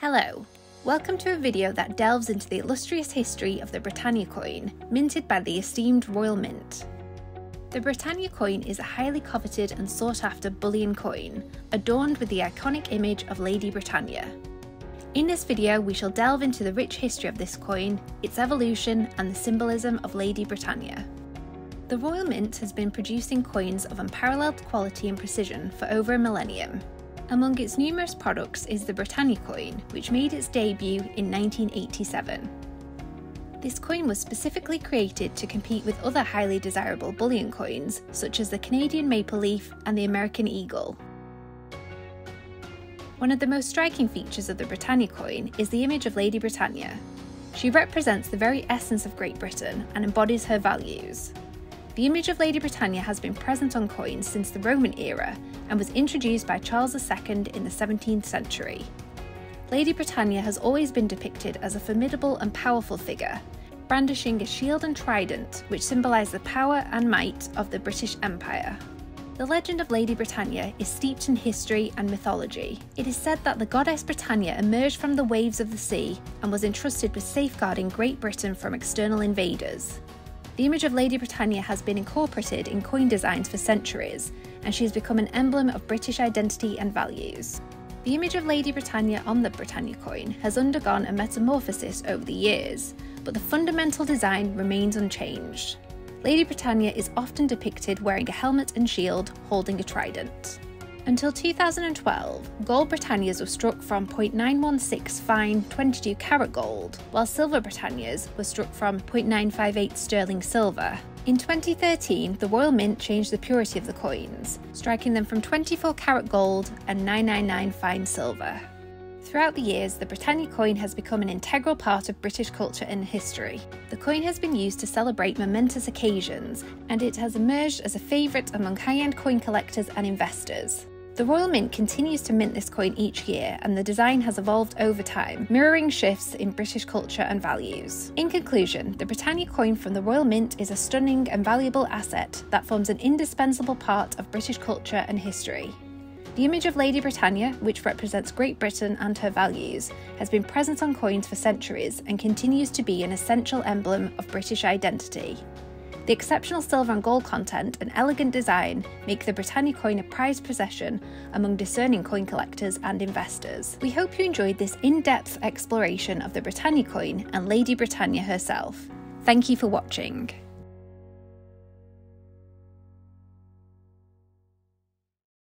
Hello, welcome to a video that delves into the illustrious history of the Britannia coin, minted by the esteemed Royal Mint. The Britannia coin is a highly coveted and sought after bullion coin, adorned with the iconic image of Lady Britannia. In this video, we shall delve into the rich history of this coin, its evolution, and the symbolism of Lady Britannia. The Royal Mint has been producing coins of unparalleled quality and precision for over a millennium, among its numerous products is the Britannia coin, which made its debut in 1987. This coin was specifically created to compete with other highly desirable bullion coins, such as the Canadian maple leaf and the American eagle. One of the most striking features of the Britannia coin is the image of Lady Britannia. She represents the very essence of Great Britain and embodies her values. The image of Lady Britannia has been present on coins since the Roman era and was introduced by Charles II in the 17th century. Lady Britannia has always been depicted as a formidable and powerful figure, brandishing a shield and trident which symbolise the power and might of the British Empire. The legend of Lady Britannia is steeped in history and mythology. It is said that the goddess Britannia emerged from the waves of the sea and was entrusted with safeguarding Great Britain from external invaders. The image of Lady Britannia has been incorporated in coin designs for centuries, and she has become an emblem of British identity and values. The image of Lady Britannia on the Britannia coin has undergone a metamorphosis over the years, but the fundamental design remains unchanged. Lady Britannia is often depicted wearing a helmet and shield, holding a trident. Until 2012, gold Britannias were struck from 0.916 fine 22 carat gold, while silver Britannias were struck from 0.958 sterling silver. In 2013, the Royal Mint changed the purity of the coins, striking them from 24 carat gold and 999 fine silver. Throughout the years, the Britannia coin has become an integral part of British culture and history. The coin has been used to celebrate momentous occasions, and it has emerged as a favourite among high end coin collectors and investors. The Royal Mint continues to mint this coin each year, and the design has evolved over time, mirroring shifts in British culture and values. In conclusion, the Britannia coin from the Royal Mint is a stunning and valuable asset that forms an indispensable part of British culture and history. The image of Lady Britannia, which represents Great Britain and her values, has been present on coins for centuries and continues to be an essential emblem of British identity. The exceptional silver and gold content and elegant design make the Britannia coin a prized possession among discerning coin collectors and investors. We hope you enjoyed this in depth exploration of the Britannia coin and Lady Britannia herself. Thank you for watching.